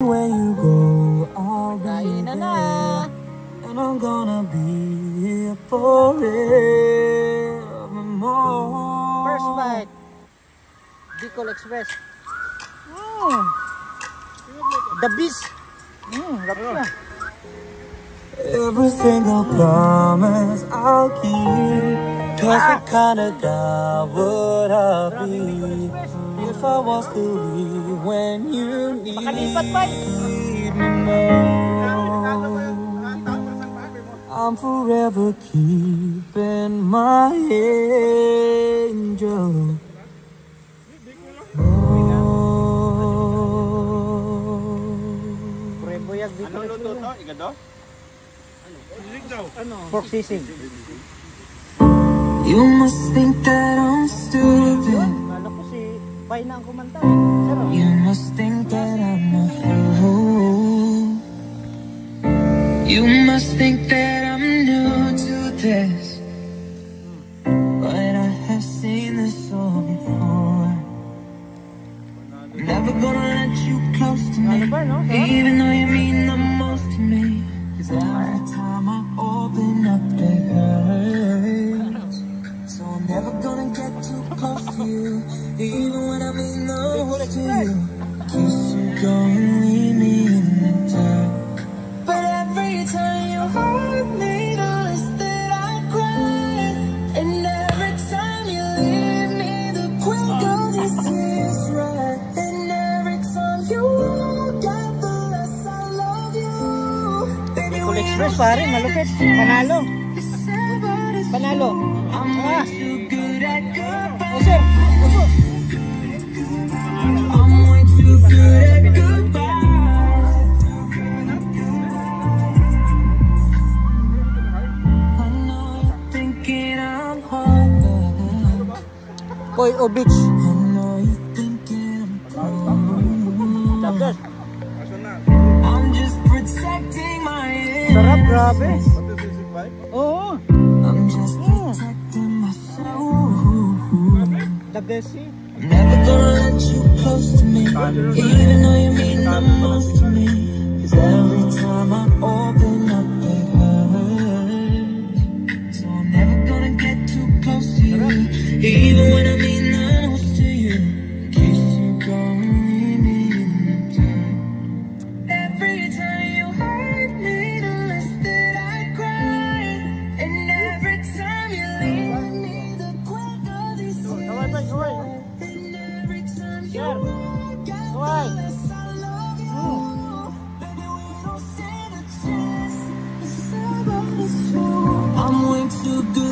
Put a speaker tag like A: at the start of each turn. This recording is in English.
A: Where you go, I'll be
B: Kain na na.
A: there. And I'm gonna be here forevermore.
B: First bite. Bicol Express. Mm. The beast. Mm.
A: Every single promise I'll keep. Cause what kind of guy would I be if I was to leave when you need
B: Makalipat pa
A: me more? I'm forever keeping my angel.
B: Preboyag Bicol
C: Ano luto
B: Express.
C: to? Igado? Ano?
B: Pork sisig.
A: You must think that
B: Pai na ang kumanta.
A: You must think that I'm a fool. You must think that I'm new to this. But I have seen this all before. I'm never gonna let you close to me. Even though to you. Kiss you go and leave me in the dark. But every time you hurt me, the less that I cry. And every time you leave me, the quicker these tears run. And every time you walk out, the less I love you. Baby, we don't
B: pare, malupit. Panalo.
A: Just protecting my
B: Sarap, grabe.
C: What is?
B: Oo.
A: I'm just protecting my soul.
B: The best eh.
A: Never gonna let you close to me, even though you mean the teacher.